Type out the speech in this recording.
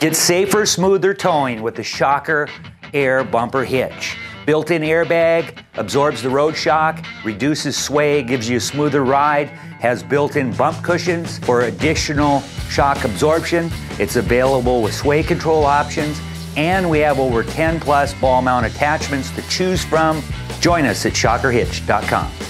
Get safer, smoother towing with the Shocker Air Bumper Hitch. Built-in airbag, absorbs the road shock, reduces sway, gives you a smoother ride, has built-in bump cushions for additional shock absorption. It's available with sway control options, and we have over 10 plus ball mount attachments to choose from. Join us at shockerhitch.com.